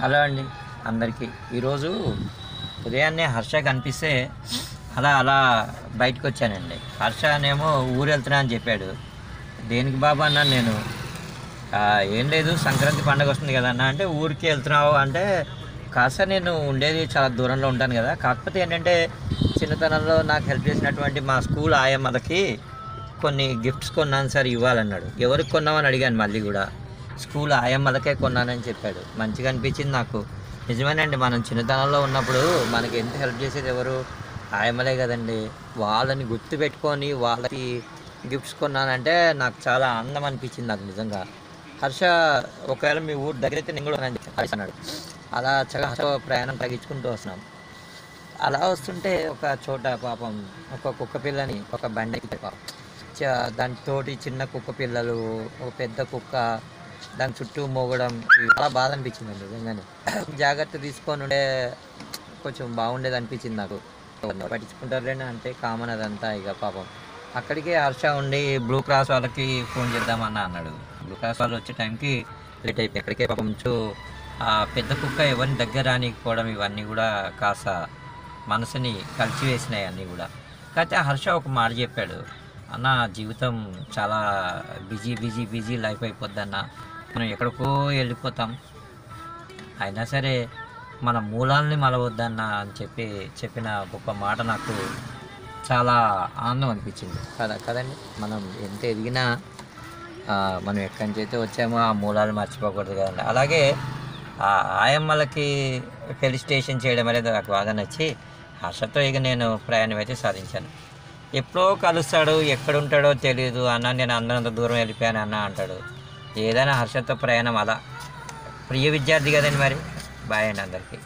Hello అండి అందరికీ. ఈరోజు ఉదయాన్నే హర్ష కనిపిస్తే అలా అలా బయటకు వచ్చానండి హర్ష అనేమో ఊరు వెళ్తున్నా అని చెప్పాడు. దేనికి బాబు అన్నాను నేను ఏం లేదు సంక్రాంతి పండగ వస్తుంది కదా అన్న. అంటే ఊరికి వెళ్తున్నావు అంటే కాస్త నేను ఉండేది చాలా దూరంలో ఉంటాను కదా. కాకపోతే ఏంటంటే చిన్నతనంలో నాకు హెల్ప్ చేసినటువంటి మా స్కూల్ ఆయమ్మలకి కొన్ని గిఫ్ట్స్ కొన్నాను సార్ ఇవ్వాలన్నాడు. ఎవరికి కొన్నామని అడిగాను మళ్ళీ కూడా. స్కూల్ ఆయమ్మలకే కొన్నానని చెప్పాడు. మంచిగా అనిపించింది నాకు. నిజమేనండి మనం చిన్నతనంలో ఉన్నప్పుడు మనకి ఎంత హెల్ప్ చేసేది ఎవరు? ఆయమ్మలే కదండి. వాళ్ళని గుర్తు పెట్టుకొని వాళ్ళకి గిఫ్ట్స్ కొన్నానంటే నాకు చాలా ఆనందం అనిపించింది నాకు నిజంగా. హర్ష ఒకవేళ మీ ఊరు దగ్గర అయితే నేను కూడా హర్ష అన్నాడు. అలా చక్కగా హర్ష ప్రయాణం తగ్గించుకుంటూ వస్తున్నాం. అలా వస్తుంటే ఒక చోట పాపం ఒక కుక్క పిల్లని ఒక బండి పాపం. చ- దాని తోటి చిన్న కుక్క పిల్లలు ఒక పెద్ద కుక్క దాని చుట్టూ మోగడం చాలా బాధ అనిపించింది నిజంగానే. జాగ్రత్త తీసుకొని ఉండే కొంచెం బాగుండేది అనిపించింది నాకు. పట్టించుకుంటారులేని అంటే కామన్ అదంతా ఇక పాపం. అక్కడికి హర్ష ఉండి బ్లూ క్రాస్ వాళ్ళకి ఫోన్ చేద్దామన్నా అన్నాడు. బ్లూ క్రాస్ వాళ్ళు వచ్చే టైంకి లేట్ అయిపోయి ఎక్కడికే పాపం ఆ పెద్ద కుక్క ఎవరిని దగ్గర రానికపోవడం ఇవన్నీ కూడా కాస్త మనసుని కలిసివేసినాయి అన్నీ కూడా. కాకపోతే హర్ష ఒక మాట చెప్పాడు. అన్న జీవితం చాలా బిజీ బిజీ బిజీ లైఫ్ అయిపోద్ది అన్న మనం ఎక్కడికో వెళ్ళిపోతాం. అయినా సరే మన మూలాల్ని మలవద్దన్న అని చెప్పి చెప్పిన గొప్ప మాట నాకు చాలా ఆనందం అనిపించింది. కదా కదండి? మనం ఎంత ఎదిగినా మనం ఎక్కడి నుంచి అయితే వచ్చామో ఆ మూలాలు మర్చిపోకూడదు కదండి. అలాగే ఆ ఆయమ్మలకి పెళ్ళి స్టేషన్ చేయడం అనేది నాకు బాగా నచ్చి హర్షతో ఇక నేను ప్రయాణం అయితే సాధించాను. ఎప్పుడో కలుస్తాడు ఎక్కడ ఉంటాడో తెలియదు అన్న నేను అందరంత దూరం వెళ్ళిపోయాను అన్న అంటాడు. ఏదైనా హర్షతో ప్రయాణం అలా. ప్రియ విద్యార్థి కదండి మరి? బాయ్ అండి అందరికీ.